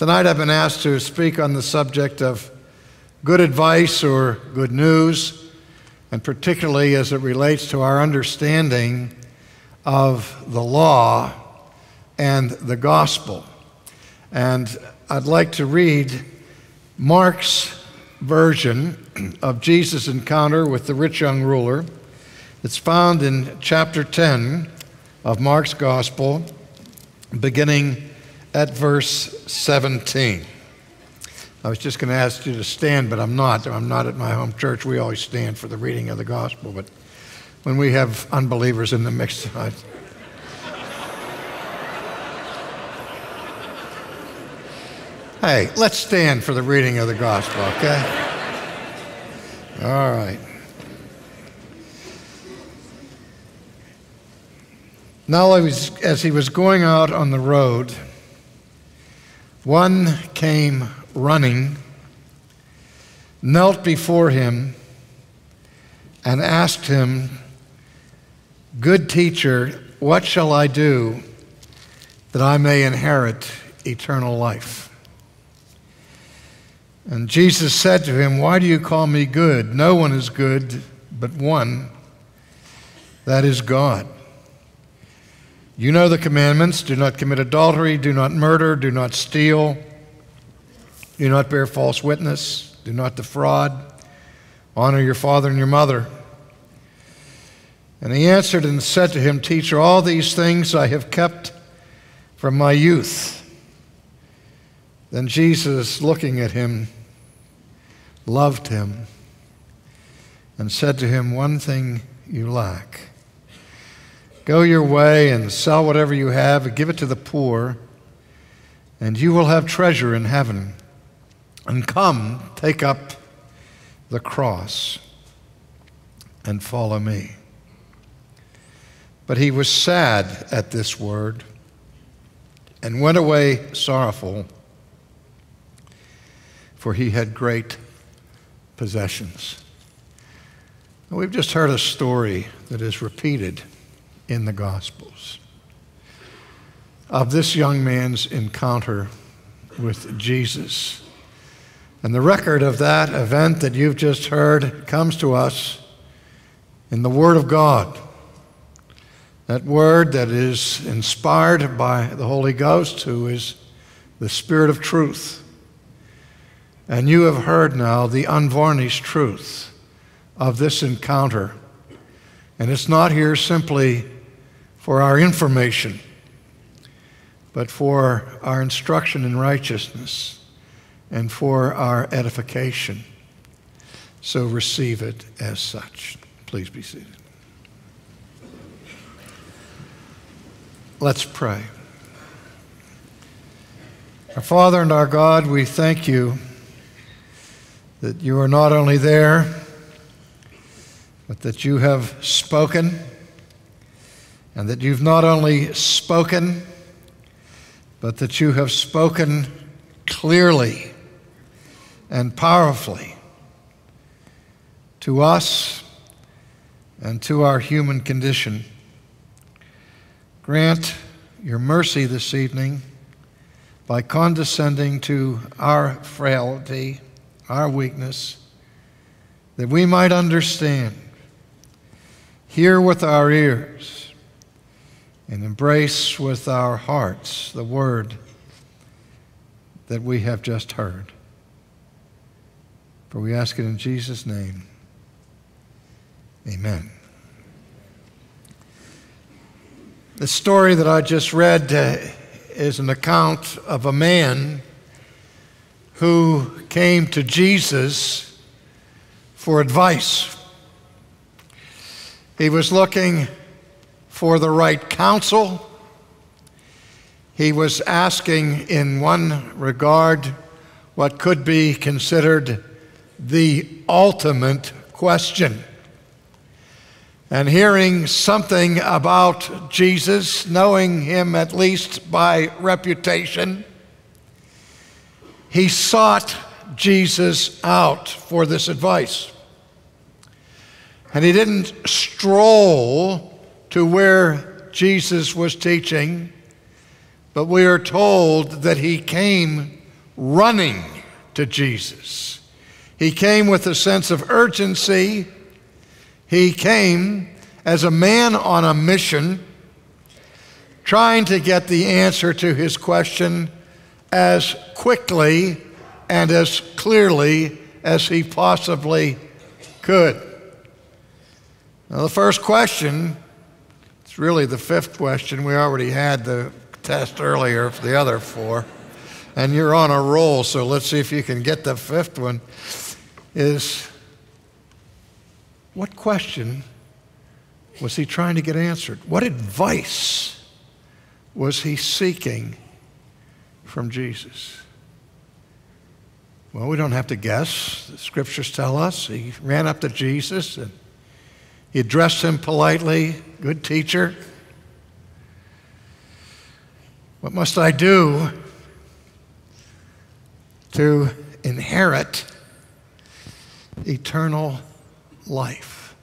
Tonight I've been asked to speak on the subject of good advice or good news, and particularly as it relates to our understanding of the law and the gospel. And I'd like to read Mark's version of Jesus' encounter with the rich young ruler. It's found in chapter 10 of Mark's gospel, beginning at verse 17. I was just going to ask you to stand, but I'm not. I'm not at my home church. We always stand for the reading of the gospel, but when we have unbelievers in the mix, I, Hey, let's stand for the reading of the gospel, okay? All right. Now, as he was going out on the road, one came running, knelt before him, and asked him, Good teacher, what shall I do that I may inherit eternal life? And Jesus said to him, Why do you call me good? No one is good but one, that is God. You know the commandments do not commit adultery, do not murder, do not steal, do not bear false witness, do not defraud, honor your father and your mother. And he answered and said to him, Teacher, all these things I have kept from my youth. Then Jesus, looking at him, loved him and said to him, One thing you lack. Go your way and sell whatever you have and give it to the poor, and you will have treasure in heaven. And come, take up the cross and follow me. But he was sad at this word and went away sorrowful, for he had great possessions. We've just heard a story that is repeated in the Gospels of this young man's encounter with Jesus. And the record of that event that you've just heard comes to us in the Word of God. That Word that is inspired by the Holy Ghost, who is the Spirit of truth. And you have heard now the unvarnished truth of this encounter. And it's not here simply for our information, but for our instruction in righteousness and for our edification. So receive it as such. Please be seated. Let's pray. Our Father and our God, we thank you that you are not only there, but that you have spoken, and that you've not only spoken, but that you have spoken clearly and powerfully to us and to our human condition. Grant your mercy this evening by condescending to our frailty our weakness, that we might understand, hear with our ears, and embrace with our hearts the word that we have just heard. For we ask it in Jesus' name. Amen. The story that I just read uh, is an account of a man who came to Jesus for advice. He was looking for the right counsel. He was asking, in one regard, what could be considered the ultimate question. And hearing something about Jesus, knowing him at least by reputation, he sought Jesus out for this advice. And he didn't stroll to where Jesus was teaching, but we are told that he came running to Jesus. He came with a sense of urgency. He came as a man on a mission, trying to get the answer to his question as quickly and as clearly as he possibly could. Now, the first question, really the fifth question. We already had the test earlier for the other four, and you're on a roll, so let's see if you can get the fifth one. Is what question was he trying to get answered? What advice was he seeking from Jesus? Well, we don't have to guess. The scriptures tell us. He ran up to Jesus and he addressed him politely, good teacher. What must I do to inherit eternal life?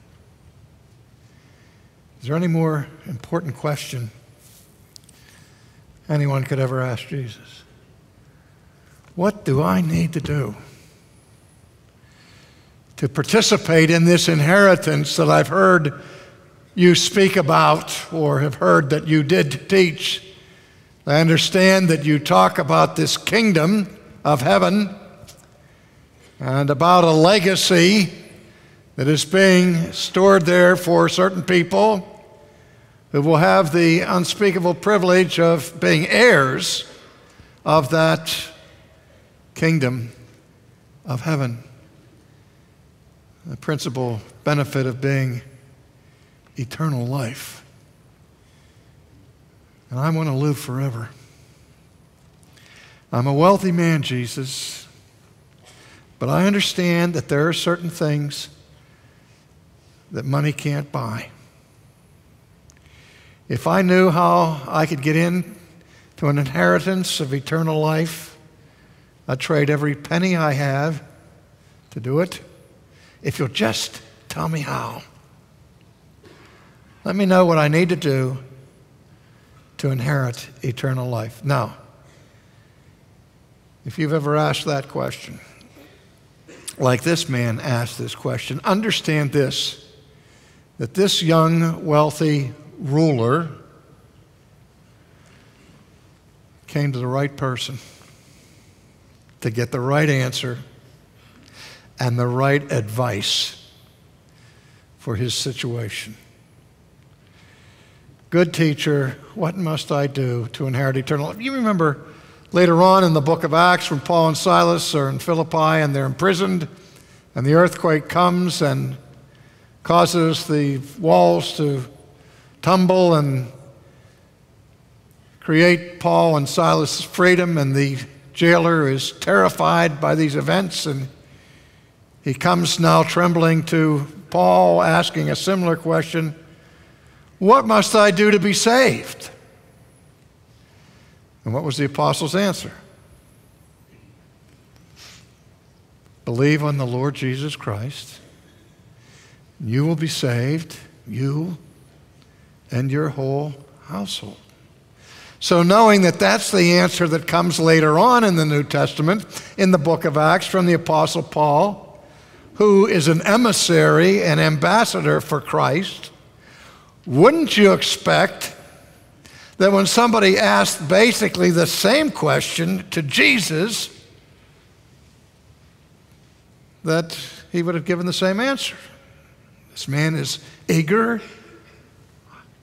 Is there any more important question anyone could ever ask Jesus? What do I need to do to participate in this inheritance that I've heard you speak about or have heard that you did teach? I understand that you talk about this kingdom of heaven and about a legacy that is being stored there for certain people who will have the unspeakable privilege of being heirs of that kingdom of heaven. The principal benefit of being eternal life. And I want to live forever. I'm a wealthy man, Jesus, but I understand that there are certain things that money can't buy. If I knew how I could get in to an inheritance of eternal life, I'd trade every penny I have to do it. If you'll just tell me how. Let me know what I need to do to inherit eternal life. Now, if you've ever asked that question, like this man asked this question, understand this that this young, wealthy ruler came to the right person to get the right answer and the right advice for his situation. Good teacher, what must I do to inherit eternal life? You remember later on in the book of Acts when Paul and Silas are in Philippi and they're imprisoned, and the earthquake comes and causes the walls to tumble and create Paul and Silas' freedom, and the jailer is terrified by these events, and he comes now trembling to Paul, asking a similar question What must I do to be saved? And what was the apostle's answer? Believe on the Lord Jesus Christ. You will be saved, you and your whole household. So, knowing that that's the answer that comes later on in the New Testament, in the book of Acts, from the Apostle Paul, who is an emissary, an ambassador for Christ, wouldn't you expect that when somebody asked basically the same question to Jesus, that he would have given the same answer? This man is eager.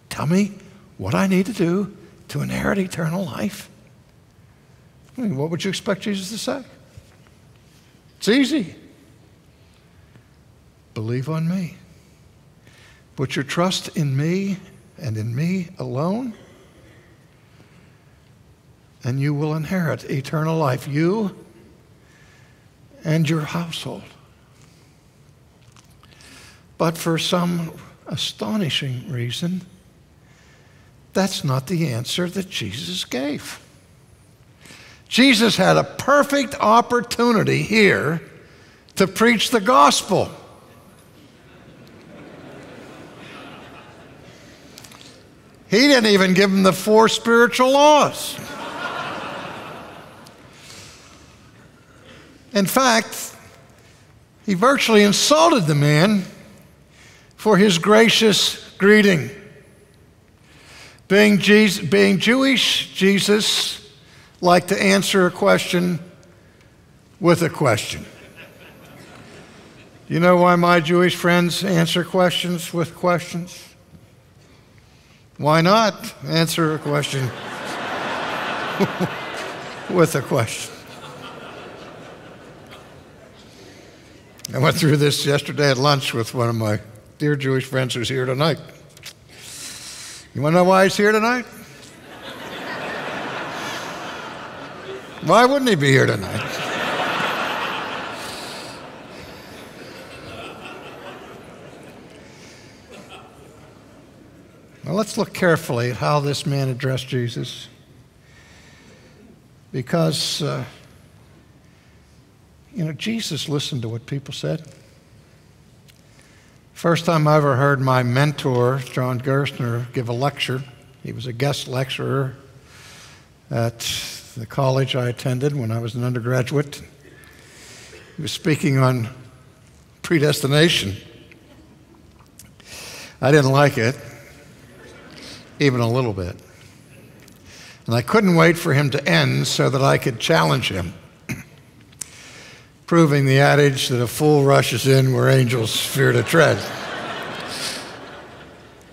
Tell me what I need to do to inherit eternal life? I mean, what would you expect Jesus to say? It's easy. Believe on me. Put your trust in me and in me alone, and you will inherit eternal life, you and your household. But for some astonishing reason, that's not the answer that Jesus gave. Jesus had a perfect opportunity here to preach the gospel. He didn't even give him the four spiritual laws. In fact, he virtually insulted the man for his gracious greeting. Being, Jesus, being Jewish, Jesus liked to answer a question with a question. You know why my Jewish friends answer questions with questions? Why not answer a question with a question? I went through this yesterday at lunch with one of my dear Jewish friends who's here tonight. You want to know why he's here tonight? why wouldn't he be here tonight? Now let's look carefully at how this man addressed Jesus. Because, uh, you know, Jesus listened to what people said. First time I ever heard my mentor, John Gerstner, give a lecture, he was a guest lecturer at the college I attended when I was an undergraduate. He was speaking on predestination. I didn't like it even a little bit. And I couldn't wait for him to end so that I could challenge him, proving the adage that a fool rushes in where angels fear to tread.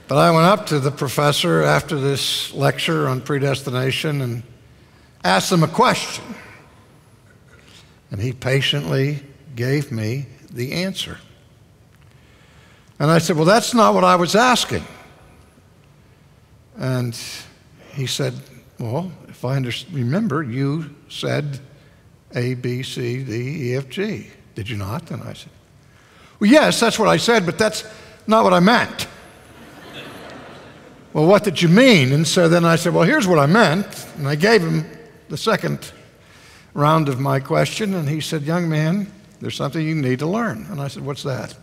but I went up to the professor after this lecture on predestination and asked him a question. And he patiently gave me the answer. And I said, Well, that's not what I was asking. And he said, Well, if I remember, you said A, B, C, D, E, F, G. Did you not? And I said, Well, yes, that's what I said, but that's not what I meant. well, what did you mean? And so then I said, Well, here's what I meant. And I gave him the second round of my question, and he said, Young man, there's something you need to learn. And I said, What's that?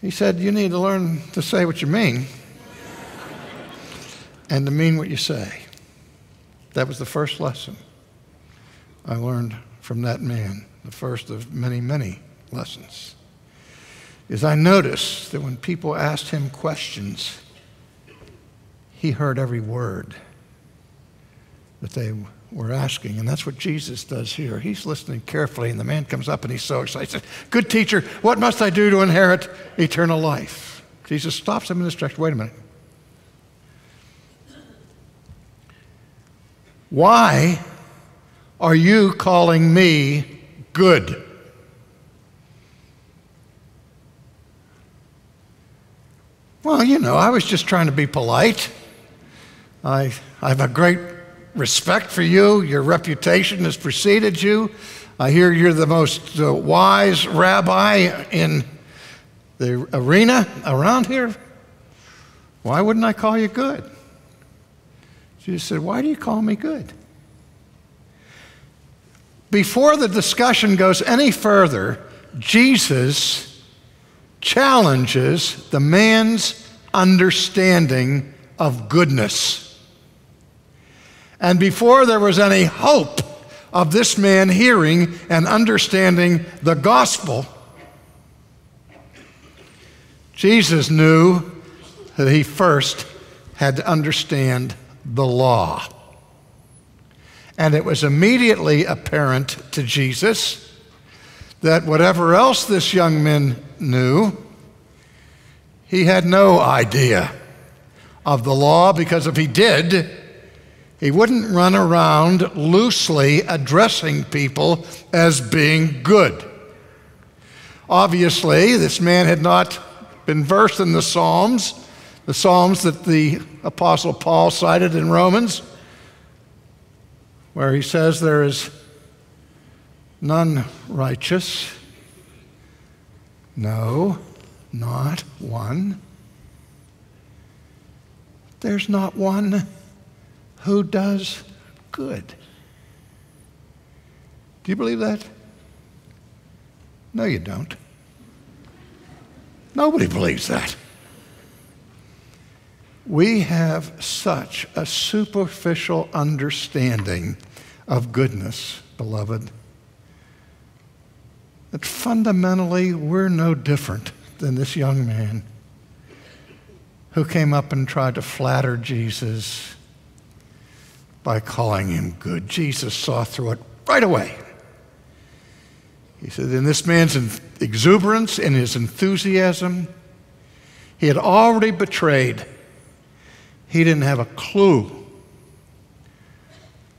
He said, You need to learn to say what you mean and to mean what you say. That was the first lesson I learned from that man, the first of many, many lessons. Is I noticed that when people asked him questions, he heard every word that they were asking. And that's what Jesus does here. He's listening carefully, and the man comes up and he's so excited. Good teacher, what must I do to inherit eternal life? Jesus stops him in this direction. Wait a minute. Why are you calling me good? Well, you know, I was just trying to be polite. I, I have a great respect for you. Your reputation has preceded you. I hear you're the most uh, wise rabbi in the arena around here. Why wouldn't I call you good? Jesus said, Why do you call me good? Before the discussion goes any further, Jesus challenges the man's understanding of goodness. And before there was any hope of this man hearing and understanding the gospel, Jesus knew that he first had to understand the law. And it was immediately apparent to Jesus that whatever else this young man knew, he had no idea of the law because if he did, he wouldn't run around loosely addressing people as being good. Obviously, this man had not been versed in the Psalms the Psalms that the Apostle Paul cited in Romans, where he says there is none righteous. No, not one. There's not one who does good. Do you believe that? No, you don't. Nobody believes that. We have such a superficial understanding of goodness, beloved. that fundamentally we're no different than this young man who came up and tried to flatter Jesus by calling him good. Jesus saw through it right away. He said, in this man's exuberance, in his enthusiasm, he had already betrayed. He didn't have a clue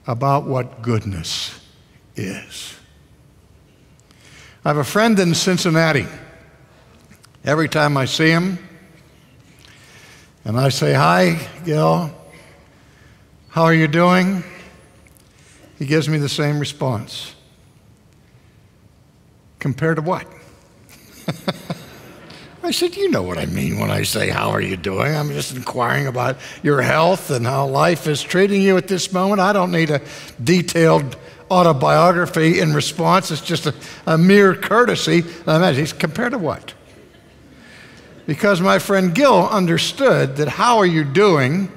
about what goodness is. I have a friend in Cincinnati. Every time I see him, and I say, Hi, Gil, how are you doing? He gives me the same response. Compared to what? I said, You know what I mean when I say, How are you doing? I'm just inquiring about your health and how life is treating you at this moment. I don't need a detailed autobiography in response. It's just a, a mere courtesy. Imagine he's compared to what? Because my friend Gil understood that how are you doing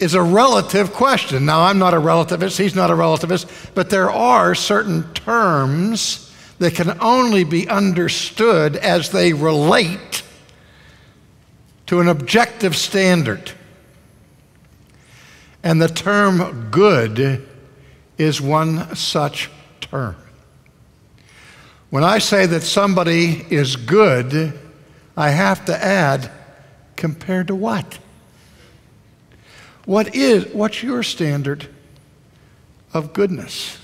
is a relative question. Now, I'm not a relativist, he's not a relativist, but there are certain terms that can only be understood as they relate to an objective standard. And the term good is one such term. When I say that somebody is good, I have to add, compared to what? What is, what's your standard of goodness?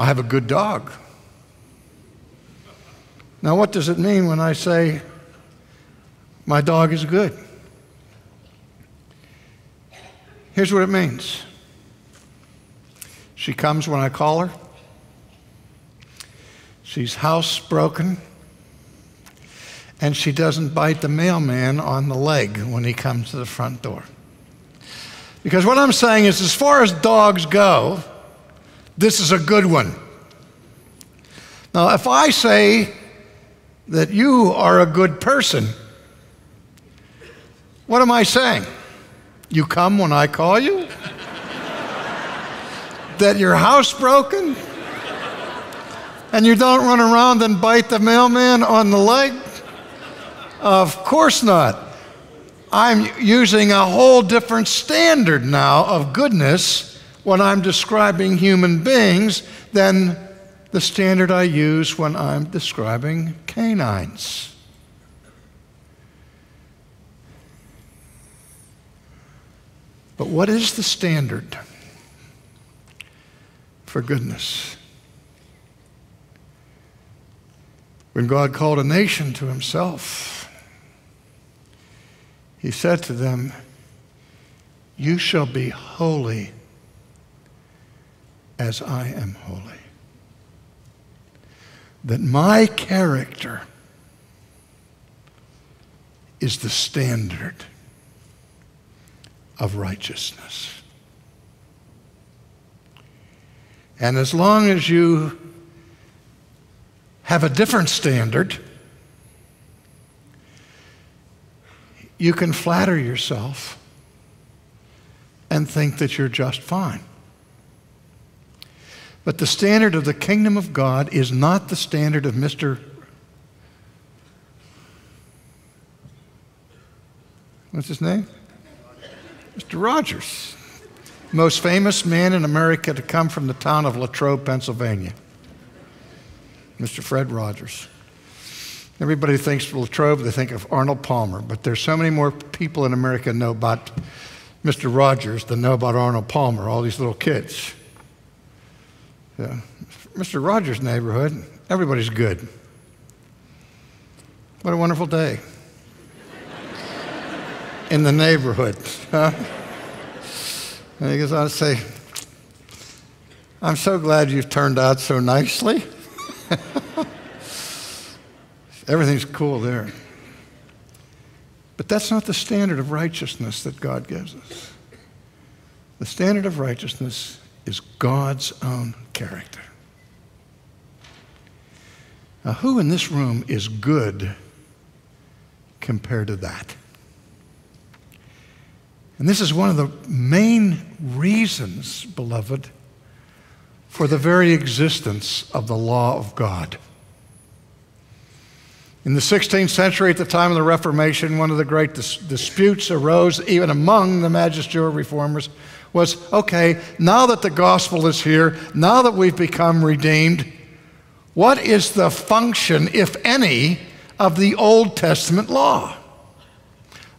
I have a good dog. Now, what does it mean when I say my dog is good? Here's what it means she comes when I call her, she's housebroken, and she doesn't bite the mailman on the leg when he comes to the front door. Because what I'm saying is, as far as dogs go, this is a good one. Now, if I say that you are a good person, what am I saying? You come when I call you? that your house broken? And you don't run around and bite the mailman on the leg? Of course not. I'm using a whole different standard now of goodness when I'm describing human beings than the standard I use when I'm describing canines. But what is the standard for goodness? When God called a nation to himself, he said to them, You shall be holy as I am holy. That my character is the standard of righteousness. And as long as you have a different standard, you can flatter yourself and think that you're just fine. But the standard of the kingdom of God is not the standard of Mr. What's his name? Mr. Rogers, most famous man in America to come from the town of Latrobe, Pennsylvania. Mr. Fred Rogers. Everybody thinks Latrobe, they think of Arnold Palmer, but there's so many more people in America know about Mr. Rogers than know about Arnold Palmer, all these little kids. Mr. Rogers' neighborhood, everybody's good. What a wonderful day in the neighborhood. Huh? Goes on to say, I'm so glad you've turned out so nicely. Everything's cool there. But that's not the standard of righteousness that God gives us. The standard of righteousness is God's own character. Now, who in this room is good compared to that? And this is one of the main reasons, beloved, for the very existence of the law of God. In the 16th century, at the time of the Reformation, one of the great dis- disputes arose even among the magisterial reformers was okay, now that the gospel is here, now that we've become redeemed, what is the function, if any, of the Old Testament law?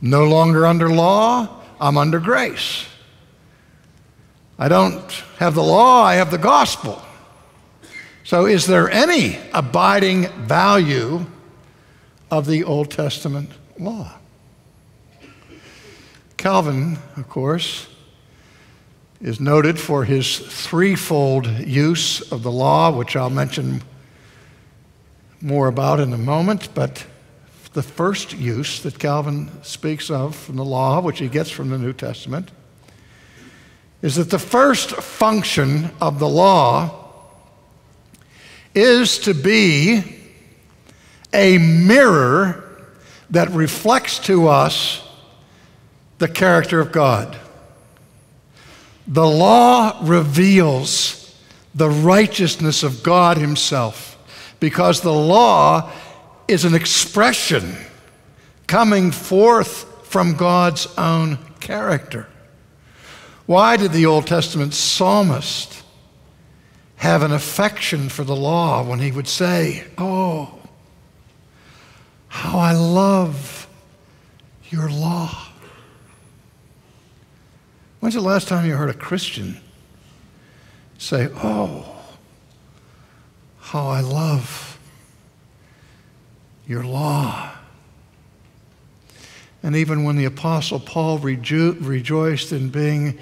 No longer under law, I'm under grace. I don't have the law, I have the gospel. So, is there any abiding value of the Old Testament law? Calvin, of course, is noted for his threefold use of the law, which I'll mention more about in a moment. But the first use that Calvin speaks of from the law, which he gets from the New Testament, is that the first function of the law is to be a mirror that reflects to us the character of God. The law reveals the righteousness of God Himself because the law is an expression coming forth from God's own character. Why did the Old Testament psalmist have an affection for the law when he would say, Oh, how I love your law? When's the last time you heard a Christian say, Oh, how I love your law? And even when the Apostle Paul rejo- rejoiced in being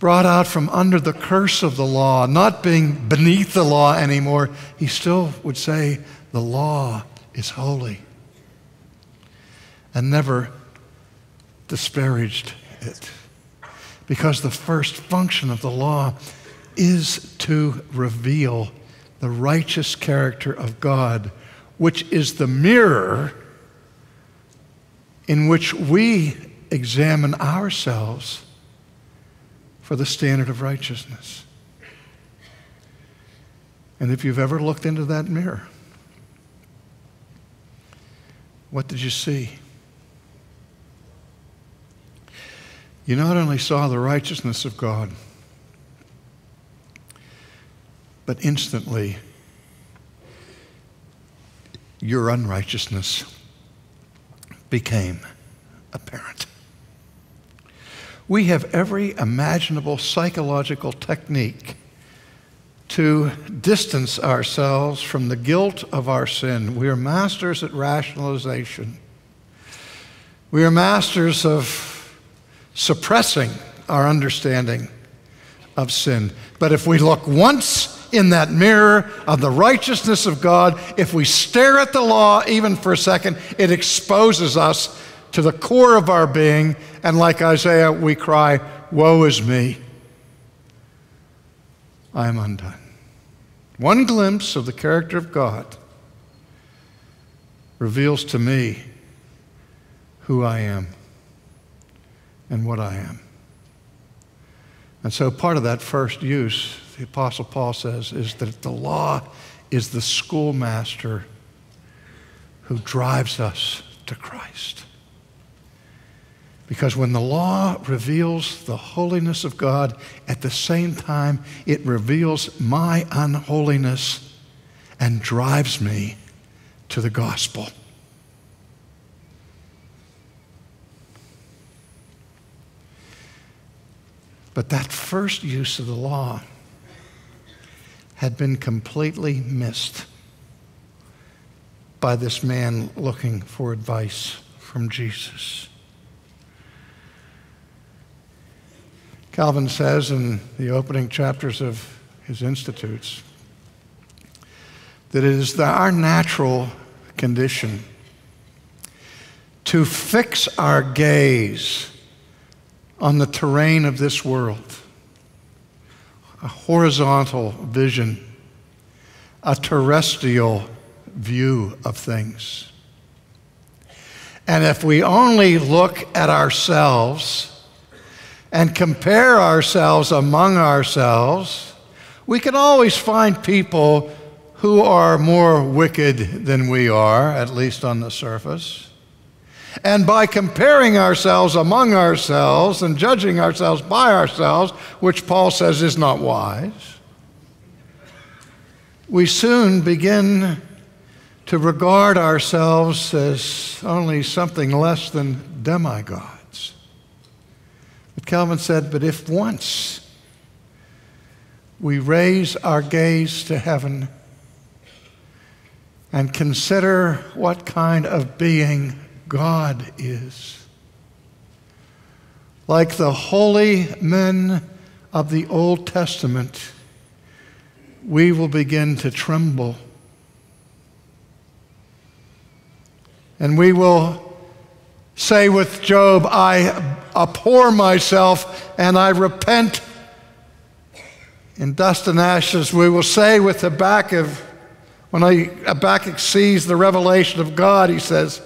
brought out from under the curse of the law, not being beneath the law anymore, he still would say, The law is holy. And never disparaged it. Because the first function of the law is to reveal the righteous character of God, which is the mirror in which we examine ourselves for the standard of righteousness. And if you've ever looked into that mirror, what did you see? You not only saw the righteousness of God, but instantly your unrighteousness became apparent. We have every imaginable psychological technique to distance ourselves from the guilt of our sin. We are masters at rationalization. We are masters of suppressing our understanding of sin. But if we look once in that mirror of the righteousness of God, if we stare at the law even for a second, it exposes us to the core of our being. And like Isaiah, we cry, Woe is me! I am undone. One glimpse of the character of God reveals to me who I am and what I am. And so part of that first use, the Apostle Paul says, is that the law is the schoolmaster who drives us to Christ. Because when the law reveals the holiness of God, at the same time, it reveals my unholiness and drives me to the gospel. But that first use of the law had been completely missed by this man looking for advice from Jesus. Calvin says in the opening chapters of his Institutes that it is our natural condition to fix our gaze on the terrain of this world a horizontal vision, a terrestrial view of things. And if we only look at ourselves and compare ourselves among ourselves, we can always find people who are more wicked than we are, at least on the surface. And by comparing ourselves among ourselves and judging ourselves by ourselves, which Paul says is not wise, we soon begin to regard ourselves as only something less than demigods. But Calvin said, But if once we raise our gaze to heaven and consider what kind of being God is, like the holy men of the Old Testament, we will begin to tremble And we will say with Job, I abhor myself and I repent in dust and ashes. We will say with Habakkuk, when Habakkuk sees the revelation of God, he says,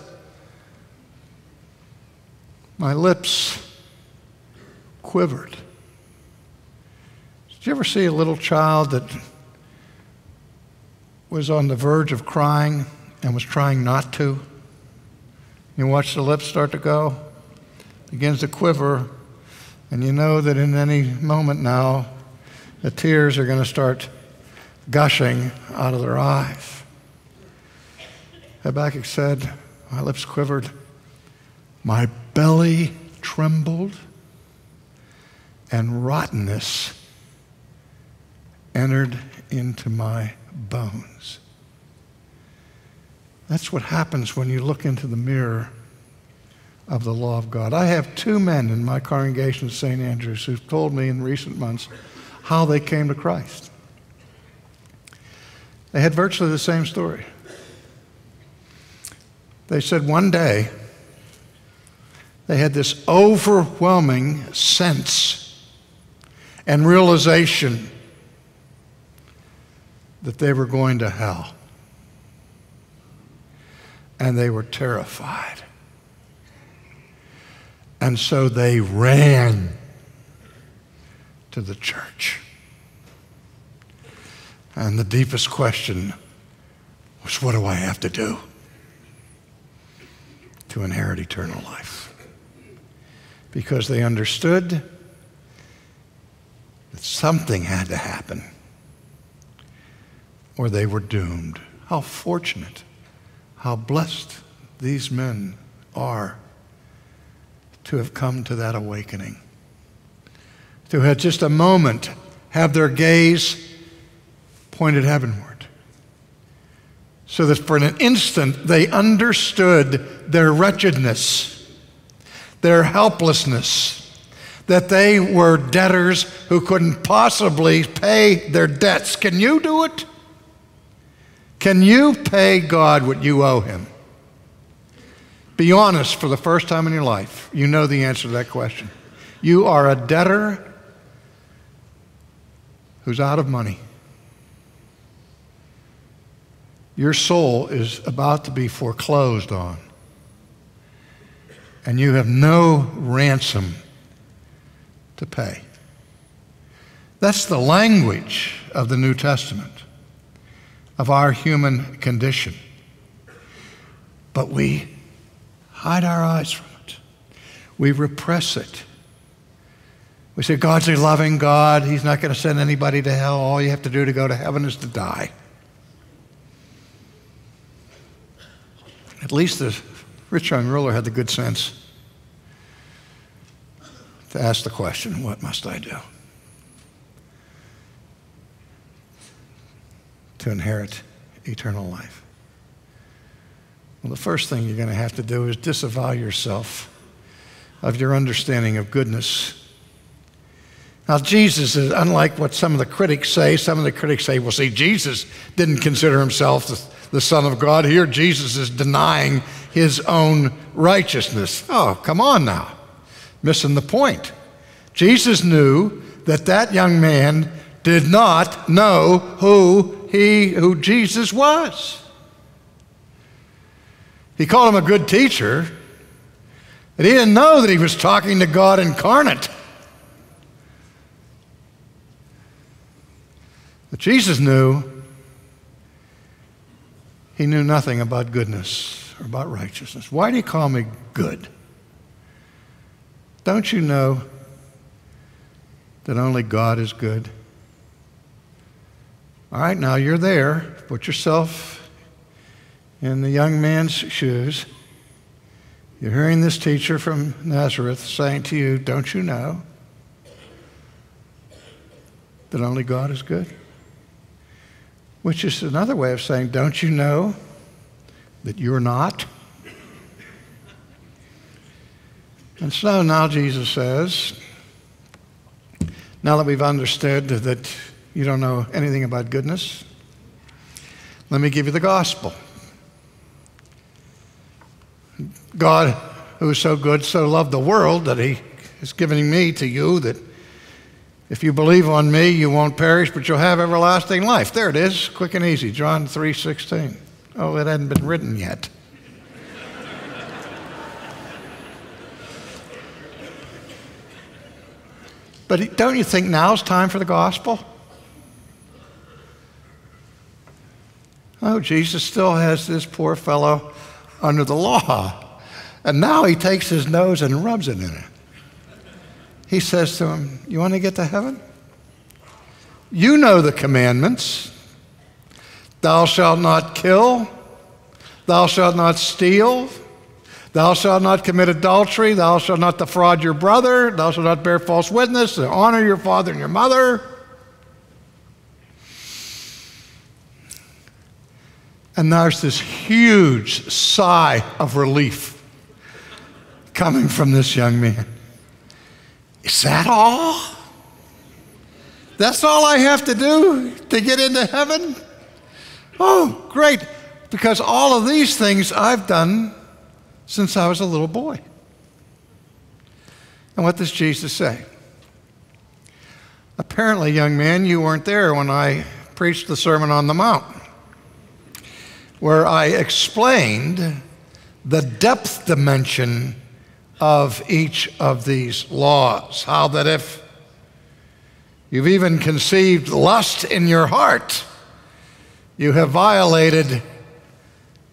My lips quivered. Did you ever see a little child that was on the verge of crying and was trying not to? You watch the lips start to go, begins to quiver, and you know that in any moment now, the tears are going to start gushing out of their eyes. Habakkuk said, My lips quivered, my belly trembled, and rottenness entered into my bones. That's what happens when you look into the mirror of the law of God. I have two men in my congregation at St. Andrews who've told me in recent months how they came to Christ. They had virtually the same story. They said one day they had this overwhelming sense and realization that they were going to hell and they were terrified. And so they ran to the church. And the deepest question was what do I have to do to inherit eternal life? Because they understood that something had to happen or they were doomed. How fortunate how blessed these men are to have come to that awakening. To have just a moment have their gaze pointed heavenward. So that for an instant they understood their wretchedness, their helplessness, that they were debtors who couldn't possibly pay their debts. Can you do it? Can you pay God what you owe Him? Be honest for the first time in your life. You know the answer to that question. You are a debtor who's out of money. Your soul is about to be foreclosed on, and you have no ransom to pay. That's the language of the New Testament of our human condition. But we hide our eyes from it, we repress it. We say, God's a loving God. He's not going to send anybody to hell. All you have to do to go to heaven is to die. At least the rich young ruler had the good sense to ask the question, What must I do? to inherit eternal life? Well, the first thing you're going to have to do is disavow yourself of your understanding of goodness. Now, Jesus is unlike what some of the critics say. Some of the critics say, well, see, Jesus didn't consider himself the Son of God. Here, Jesus is denying his own righteousness. Oh, come on now. Missing the point. Jesus knew that that young man did not know who he, who Jesus was. He called him a good teacher, but he didn't know that he was talking to God incarnate. But Jesus knew he knew nothing about goodness or about righteousness. Why do you call me good? Don't you know that only God is good? All right, now you're there. Put yourself in the young man's shoes. You're hearing this teacher from Nazareth saying to you, Don't you know that only God is good? Which is another way of saying, don't you know that you're not? And so now Jesus says, now that we've understood that you don't know anything about goodness, let me give you the gospel. God, who is so good, so loved the world that he is giving me to you that if you believe on me, you won't perish, but you'll have everlasting life. There it is, quick and easy, John 3:16. Oh, it hadn't been written yet. but don't you think now's time for the gospel? Oh, Jesus still has this poor fellow under the law. And now he takes his nose and rubs it in it he says to him, You want to get to heaven? You know the commandments Thou shalt not kill, thou shalt not steal, thou shalt not commit adultery, thou shalt not defraud your brother, thou shalt not bear false witness, honor your father and your mother. And there's this huge sigh of relief coming from this young man. Is that all? That's all I have to do to get into heaven? Oh, great. Because all of these things I've done since I was a little boy. And what does Jesus say? Apparently, young man, you weren't there when I preached the Sermon on the Mount, where I explained the depth dimension of each of these laws. How that if you've even conceived lust in your heart, you have violated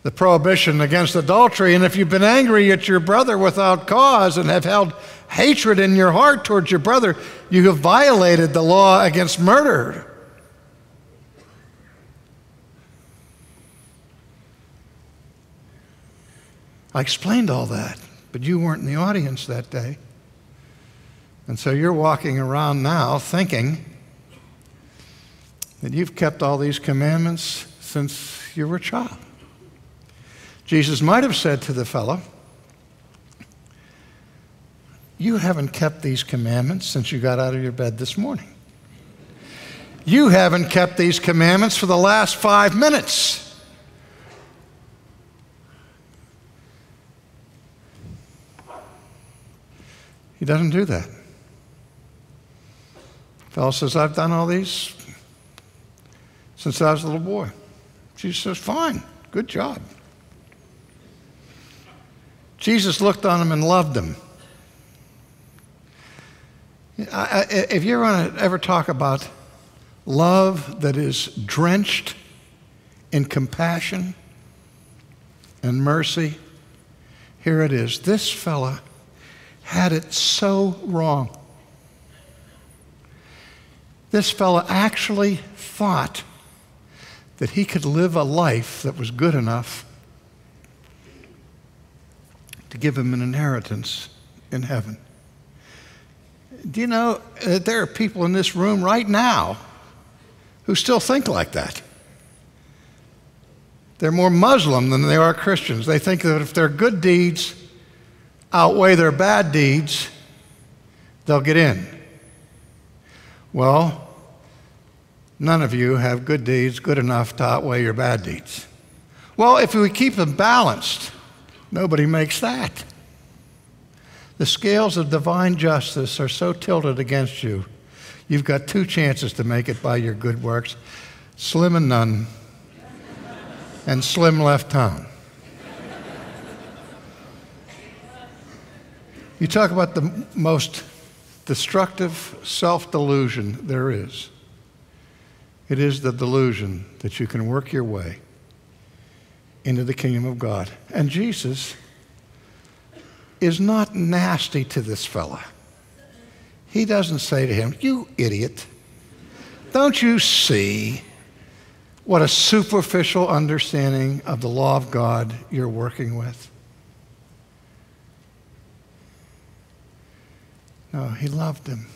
the prohibition against adultery. And if you've been angry at your brother without cause and have held hatred in your heart towards your brother, you have violated the law against murder. I explained all that. But you weren't in the audience that day. And so you're walking around now thinking that you've kept all these commandments since you were a child. Jesus might have said to the fellow, You haven't kept these commandments since you got out of your bed this morning. You haven't kept these commandments for the last five minutes. He doesn't do that. The fellow says, I've done all these since I was a little boy. Jesus says, Fine, good job. Jesus looked on him and loved him. if you want to ever talk about love that is drenched in compassion and mercy, here it is. This fella had it so wrong. This fellow actually thought that he could live a life that was good enough to give him an inheritance in heaven. Do you know that there are people in this room right now who still think like that? They're more Muslim than they are Christians. They think that if their good deeds outweigh their bad deeds, they'll get in. Well, none of you have good deeds good enough to outweigh your bad deeds. Well, if we keep them balanced, nobody makes that. The scales of divine justice are so tilted against you, you've got two chances to make it by your good works slim and none, and slim left town. You talk about the most destructive self delusion there is. It is the delusion that you can work your way into the kingdom of God. And Jesus is not nasty to this fella. He doesn't say to him, You idiot, don't you see what a superficial understanding of the law of God you're working with? No, he loved him.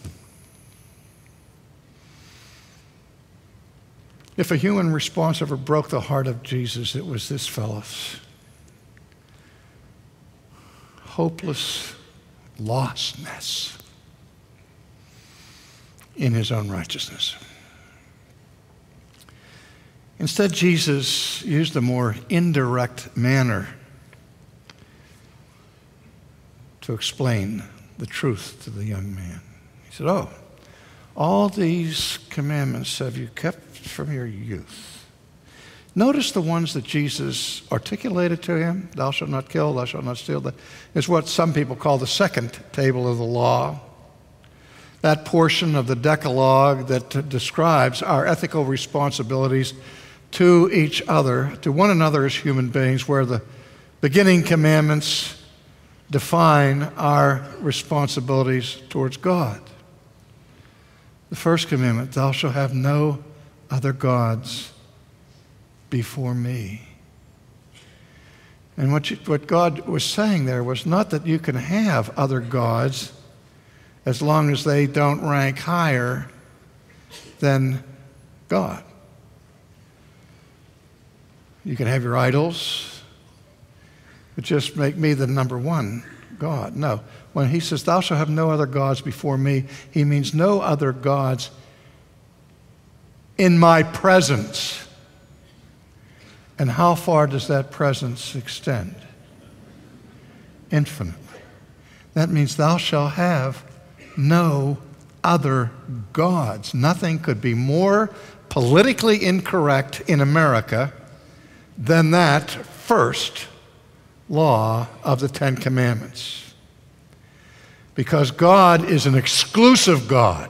If a human response ever broke the heart of Jesus, it was this fellow's hopeless lostness in his own righteousness. Instead, Jesus used a more indirect manner to explain the truth to the young man. He said, Oh, all these commandments have you kept from your youth. Notice the ones that Jesus articulated to him Thou shalt not kill, thou shalt not steal. That is what some people call the second table of the law. That portion of the Decalogue that describes our ethical responsibilities to each other, to one another as human beings, where the beginning commandments define our responsibilities towards God. The first commandment, thou shalt have no other gods before me. And what, you, what God was saying there was not that you can have other gods as long as they don't rank higher than God. You can have your idols, but just make me the number one God. No. When he says, Thou shalt have no other gods before me, he means no other gods in my presence. And how far does that presence extend? Infinitely. That means thou shalt have no other gods. Nothing could be more politically incorrect in America than that first law of the Ten Commandments. Because God is an exclusive God.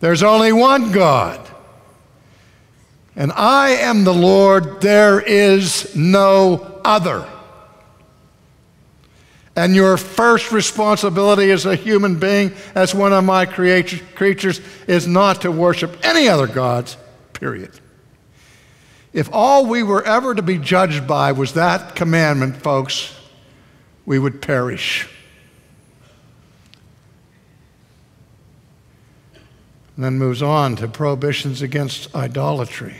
There's only one God. And I am the Lord, there is no other. And your first responsibility as a human being, as one of my creatures, is not to worship any other gods, period. If all we were ever to be judged by was that commandment, folks, we would perish. and then moves on to prohibitions against idolatry.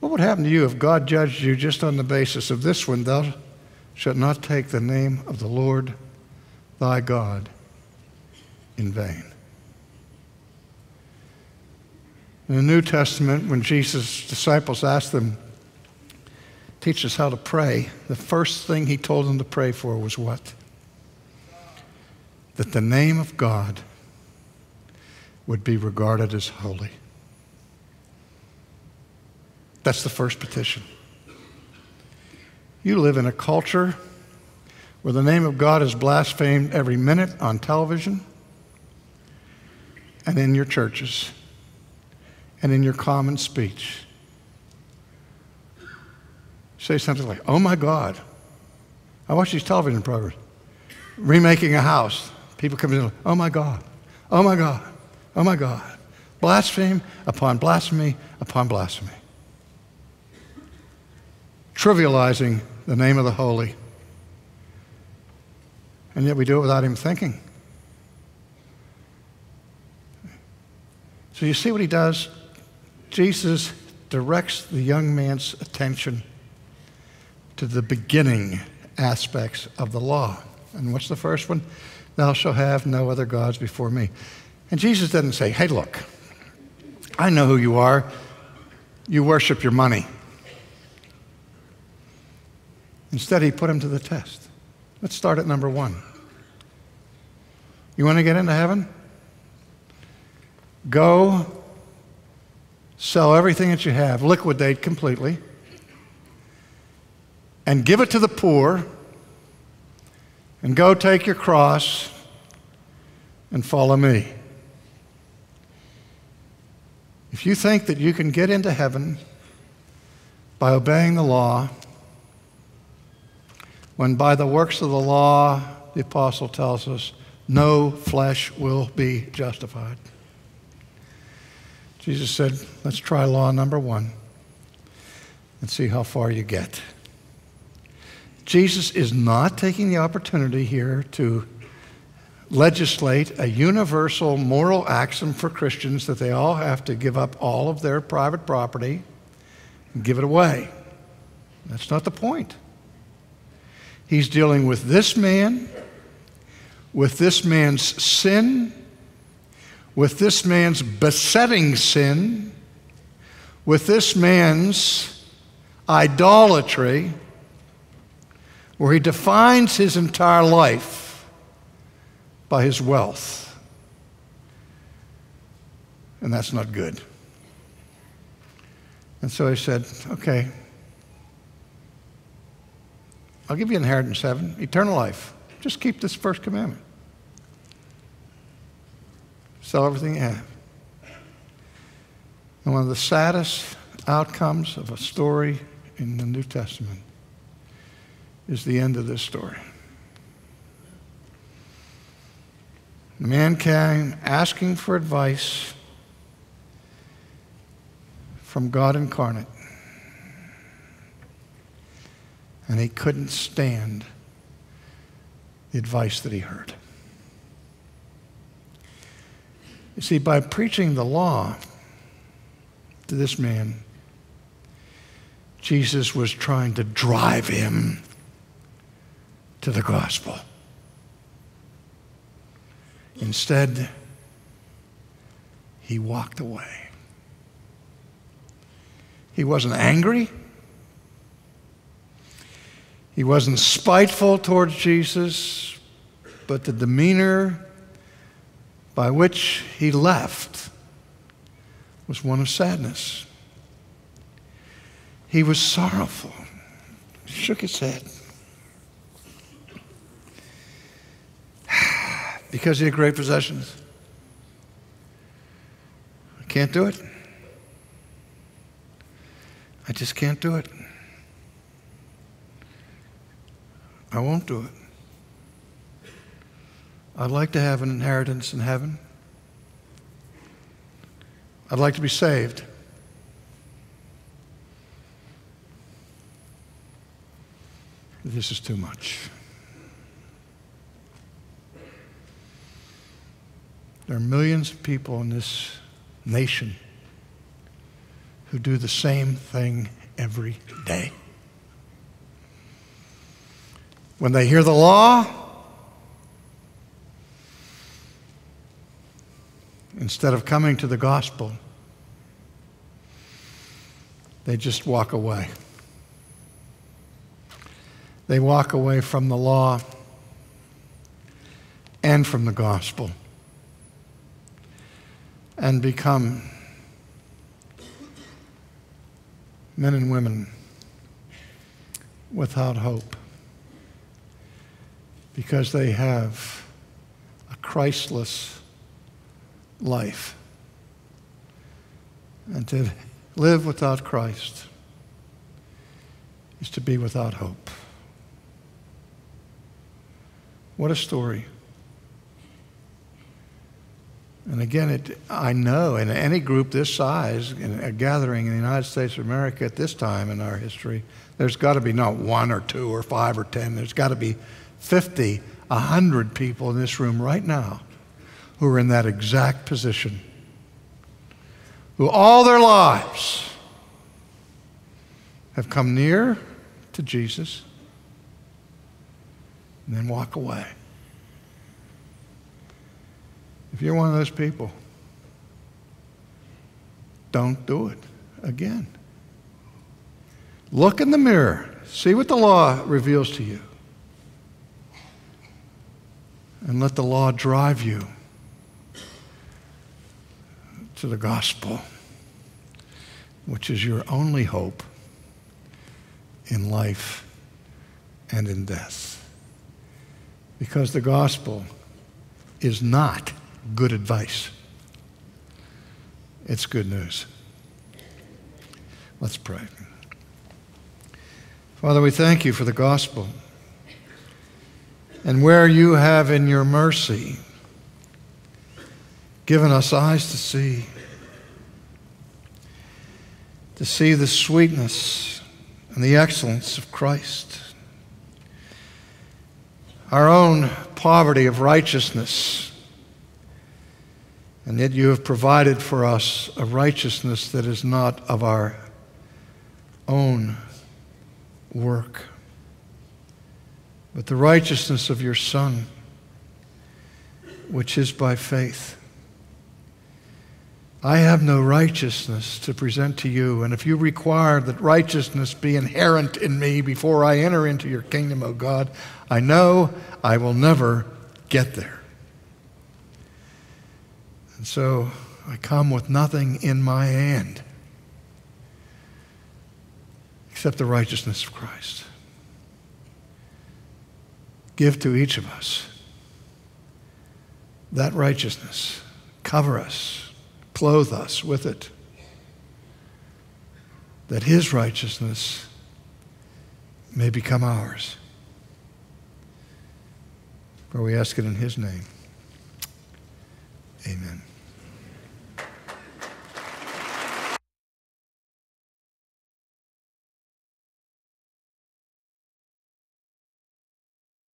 What would happen to you if God judged you just on the basis of this one? Thou shalt not take the name of the Lord thy God in vain. In the New Testament, when Jesus' disciples asked them, Teach us how to pray, the first thing he told them to pray for was what? That the name of God would be regarded as holy. That's the first petition. You live in a culture where the name of God is blasphemed every minute on television and in your churches and in your common speech. Say something like, Oh my God. I watch these television programs. Remaking a house. People come in, Oh my God. Oh my God. Oh my God. Blasphemy upon blasphemy upon blasphemy. Trivializing the name of the holy. And yet we do it without even thinking. So you see what he does? Jesus directs the young man's attention to the beginning aspects of the law. And what's the first one? Thou shalt have no other gods before me. And Jesus doesn't say, hey, look, I know who you are. You worship your money. Instead, he put him to the test. Let's start at number one. You want to get into heaven? Go sell everything that you have, liquidate completely, and give it to the poor, and go take your cross and follow me. If you think that you can get into heaven by obeying the law, when by the works of the law, the apostle tells us, no flesh will be justified. Jesus said, let's try law number one and see how far you get. Jesus is not taking the opportunity here to legislate a universal moral axiom for Christians that they all have to give up all of their private property and give it away. That's not the point. He's dealing with this man, with this man's sin, with this man's besetting sin, with this man's idolatry, where he defines his entire life by his wealth. And that's not good. And so he said, Okay, I'll give you inheritance, heaven, eternal life. Just keep this first commandment. Sell everything you have. And one of the saddest outcomes of a story in the New Testament is the end of this story. The man came asking for advice from God incarnate and he couldn't stand the advice that he heard. You see, by preaching the law to this man, Jesus was trying to drive him to the gospel. Instead, he walked away. He wasn't angry. He wasn't spiteful towards Jesus, but the demeanor by which he left was one of sadness. He was sorrowful. He shook his head. because he had great possessions. I can't do it. I just can't do it. I won't do it. I'd like to have an inheritance in heaven. I'd like to be saved. This is too much. There are millions of people in this nation who do the same thing every day. When they hear the law, instead of coming to the gospel, they just walk away. They walk away from the law and from the gospel and become men and women without hope because they have a Christless life. And to live without Christ is to be without hope. What a story. And again, it, I know in any group this size, in a gathering in the United States of America at this time in our history, there's got to be not one or two or five or ten. There's got to be 50, 100 people in this room right now who are in that exact position, who all their lives have come near to Jesus and then walk away. If you're one of those people, don't do it again. Look in the mirror, see what the law reveals to you and let the law drive you to the gospel, which is your only hope in life and in death. Because the gospel is not good advice. It's good news. Let's pray. Father, we thank you for the gospel. And where you have, in your mercy, given us eyes to see, to see the sweetness and the excellence of Christ, our own poverty of righteousness, and yet you have provided for us a righteousness that is not of our own work, but the righteousness of your Son, which is by faith. I have no righteousness to present to you, and if you require that righteousness be inherent in me before I enter into your kingdom, O God, I know I will never get there. And so I come with nothing in my hand except the righteousness of Christ. Give to each of us that righteousness. Cover us, clothe us with it, that his righteousness may become ours. For we ask it in his name. Amen.